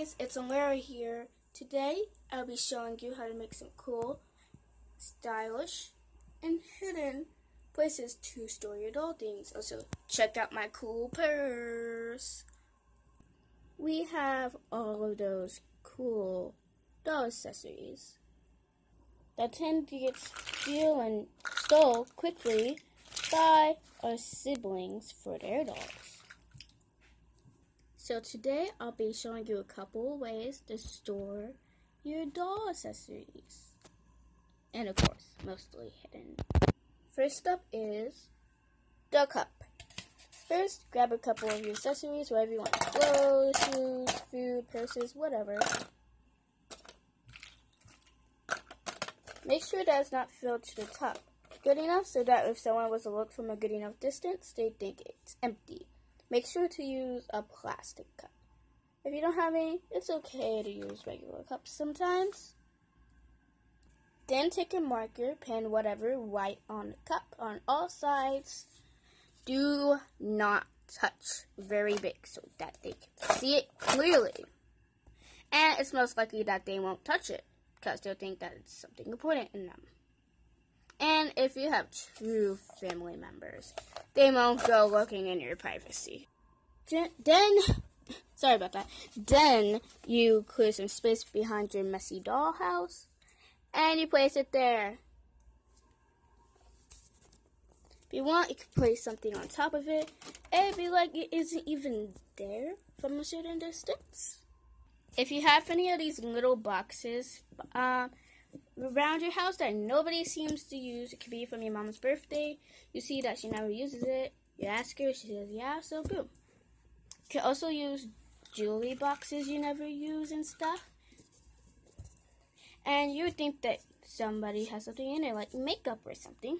guys, it's Alara here. Today, I'll be showing you how to make some cool, stylish, and hidden places to store your doll things. Also, check out my cool purse. We have all of those cool doll accessories that tend to get stolen, stole quickly by our siblings for their dolls. So today I'll be showing you a couple ways to store your doll accessories. And of course, mostly hidden. First up is the cup. First, grab a couple of your accessories, whatever you want. Clothes, shoes, food, purses, whatever. Make sure that it's not filled to the top. Good enough so that if someone was to look from a good enough distance, they think it's empty. Make sure to use a plastic cup. If you don't have any, it's okay to use regular cups sometimes. Then take a marker, pen, whatever, write on the cup on all sides. Do not touch very big so that they can see it clearly. And it's most likely that they won't touch it because they'll think that it's something important in them. And if you have true family members, they won't go looking in your privacy. Then, sorry about that. Then you clear some space behind your messy dollhouse and you place it there. If you want, you can place something on top of it and be like it isn't even there from a certain distance. If you have any of these little boxes, um, around your house that nobody seems to use. It could be from your mom's birthday. You see that she never uses it. You ask her, she says yeah, so boom. You can also use jewelry boxes you never use and stuff. And you think that somebody has something in it, like makeup or something.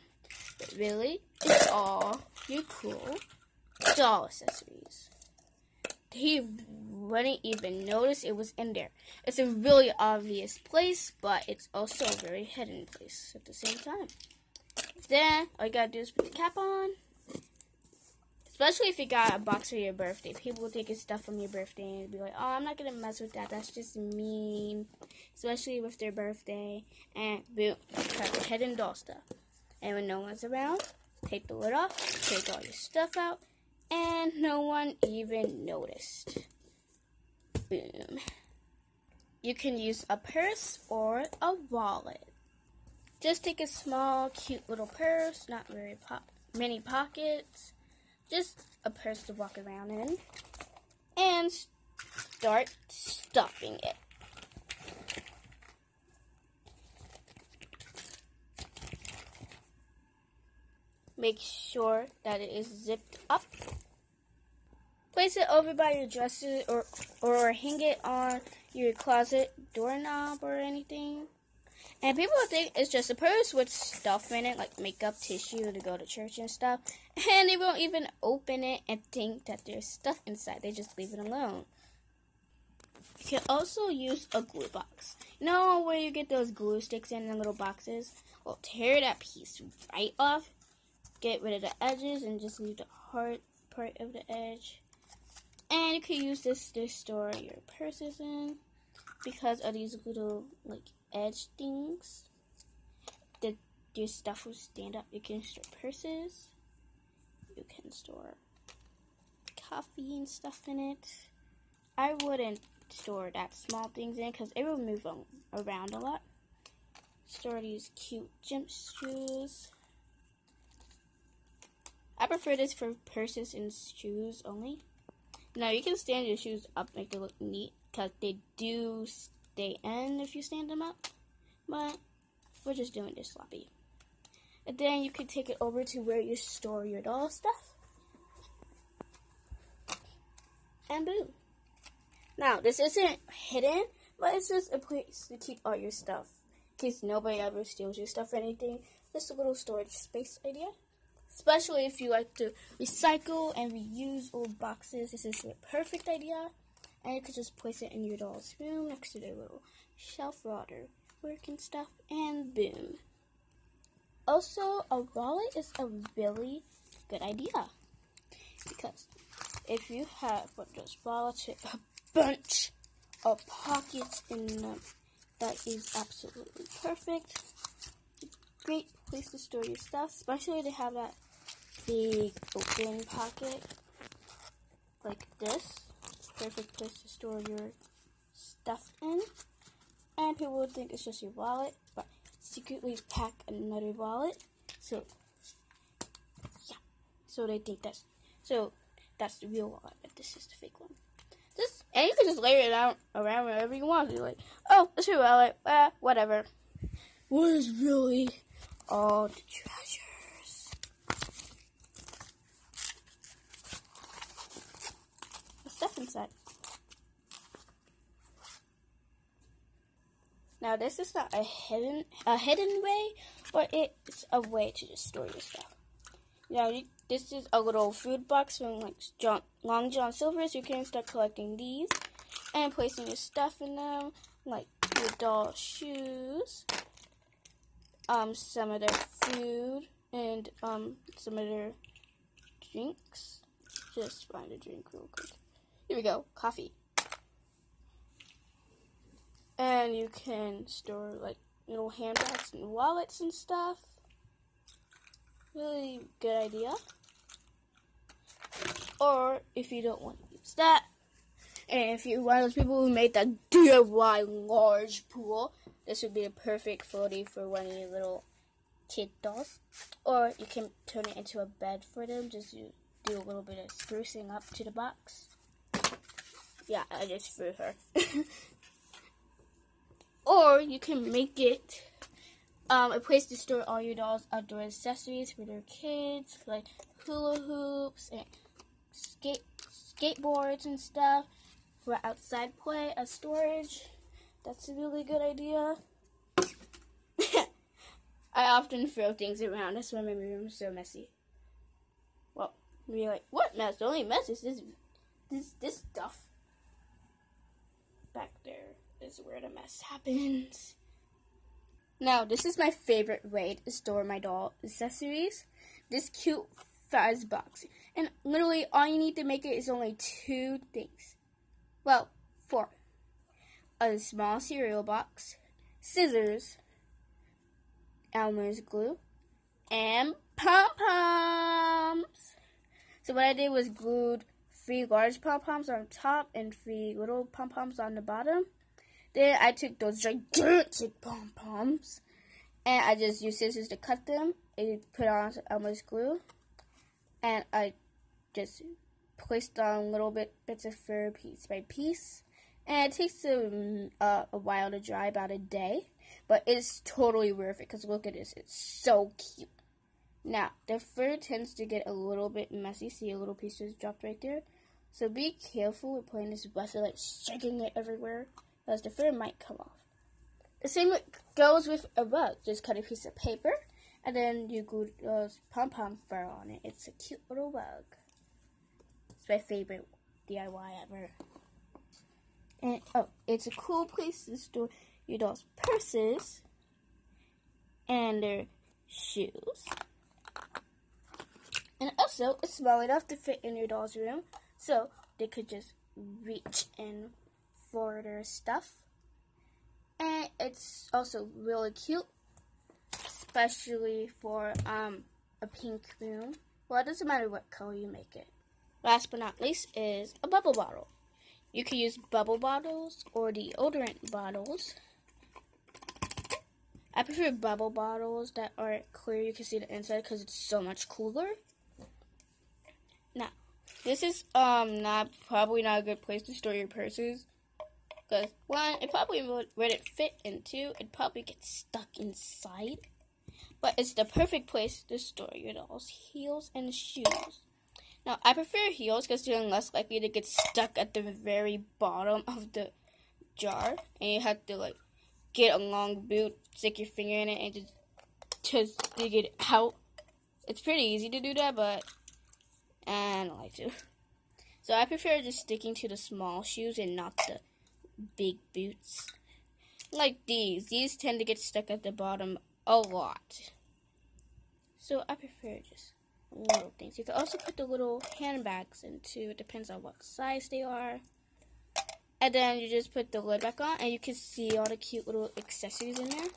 But really, it's all your cool doll accessories. He wouldn't even notice it was in there. It's a really obvious place, but it's also a very hidden place at the same time. Then, all you gotta do is put the cap on. Especially if you got a box for your birthday. People will take your stuff from your birthday and be like, oh, I'm not gonna mess with that. That's just mean. Especially with their birthday. And boom, have the hidden doll stuff. And when no one's around, take the lid off, take all your stuff out, and no one even noticed. Boom. You can use a purse or a wallet. Just take a small, cute little purse, not very po many pockets, just a purse to walk around in, and start stuffing it. Make sure that it is zipped up Place it over by your dresser or, or hang it on your closet doorknob or anything. And people think it's just a purse with stuff in it, like makeup, tissue to go to church and stuff. And they won't even open it and think that there's stuff inside. They just leave it alone. You can also use a glue box. You know where you get those glue sticks in the little boxes? Well, tear that piece right off. Get rid of the edges and just leave the hard part of the edge. And you can use this to store your purses in because of these little like edge things. That your stuff will stand up. You can store purses. You can store coffee and stuff in it. I wouldn't store that small things in because it will move on, around a lot. Store these cute gym shoes. I prefer this for purses and shoes only. Now you can stand your shoes up, make it look neat, because they do stay in if you stand them up. But we're just doing this sloppy. And then you can take it over to where you store your doll stuff. And boom. Now, this isn't hidden, but it's just a place to keep all your stuff. In case nobody ever steals your stuff or anything. Just a little storage space idea especially if you like to recycle and reuse old boxes. This is a perfect idea, and you could just place it in your doll's room next to their little shelf router, work and stuff, and boom. Also, a wallet is a really good idea because if you have one of those wallets with a bunch of pockets in them. That is absolutely perfect. Great place to store your stuff, especially to have that big open pocket like this. Perfect place to store your stuff in. And people would think it's just your wallet, but secretly pack another wallet. So, yeah. So they think that's, so that's the real wallet, but this is the fake one. This, and you can just layer it out around wherever you want. You're like, oh, it's your wallet, uh, whatever. What is really all the treasures? The stuff inside. Now this is not a hidden a hidden way, but it's a way to just store your stuff. Now this is a little food box from like John, Long John Silver's. You can start collecting these and placing your stuff in them, like your doll shoes, um, some of their food, and um, some of their drinks. Just find a drink real quick. Here we go, coffee and you can store like little handbags and wallets and stuff. Really good idea. Or if you don't want to use that, and if you're one of those people who made that DIY large pool, this would be a perfect floaty for one of your little kid dolls. Or you can turn it into a bed for them, just do, do a little bit of sprucing up to the box. Yeah, I just threw her. Or you can make it um, a place to store all your dolls' outdoor accessories for their kids, like hula hoops and skate skateboards and stuff for outside play as storage. That's a really good idea. I often throw things around. That's why my room is so messy. Well, you're like, what mess? The only mess is this, this, this stuff back there is where the mess happens. Now, this is my favorite way to store my doll accessories. This cute fuzz box. And literally, all you need to make it is only two things. Well, four. A small cereal box, scissors, Elmer's glue, and pom-poms. So what I did was glued three large pom-poms on top and three little pom-poms on the bottom. Then I took those gigantic pom poms and I just used scissors to cut them and put on Elmer's glue. And I just placed on little bit bits of fur piece by piece. And it takes a, uh, a while to dry, about a day. But it's totally worth it because look at this. It's so cute. Now, the fur tends to get a little bit messy. See, a little piece just dropped right there. So be careful with putting this buffer, like shaking it everywhere because the fur might come off. The same goes with a rug. Just cut a piece of paper and then you glue those pom-pom fur on it. It's a cute little rug. It's my favorite DIY ever. And oh, it's a cool place to store your doll's purses and their shoes. And also, it's small enough to fit in your doll's room, so they could just reach in for their stuff. And it's also really cute, especially for um, a pink room. Well, it doesn't matter what color you make it. Last but not least is a bubble bottle. You can use bubble bottles or deodorant bottles. I prefer bubble bottles that are clear. You can see the inside because it's so much cooler. Now, this is um not probably not a good place to store your purses because one, it probably would, wouldn't fit, and two, it probably gets stuck inside. But it's the perfect place to store your doll's heels and shoes. Now, I prefer heels because you're less likely to get stuck at the very bottom of the jar, and you have to like get a long boot, stick your finger in it, and just just dig it out. It's pretty easy to do that, but I don't like to. So I prefer just sticking to the small shoes and not the big boots. Like these. These tend to get stuck at the bottom a lot. So I prefer just little things. You can also put the little handbags into. It depends on what size they are. And then you just put the lid back on and you can see all the cute little accessories in there.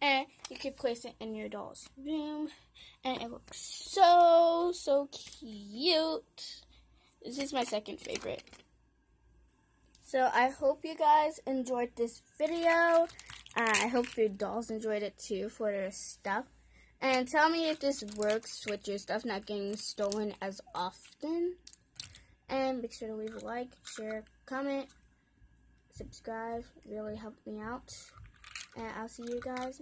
And you can place it in your doll's room. And it looks so, so cute. This is my second favorite. So I hope you guys enjoyed this video. Uh, I hope your dolls enjoyed it too for their stuff. And tell me if this works with your stuff not getting stolen as often. And make sure to leave a like, share, comment, subscribe. Really help me out. And I'll see you guys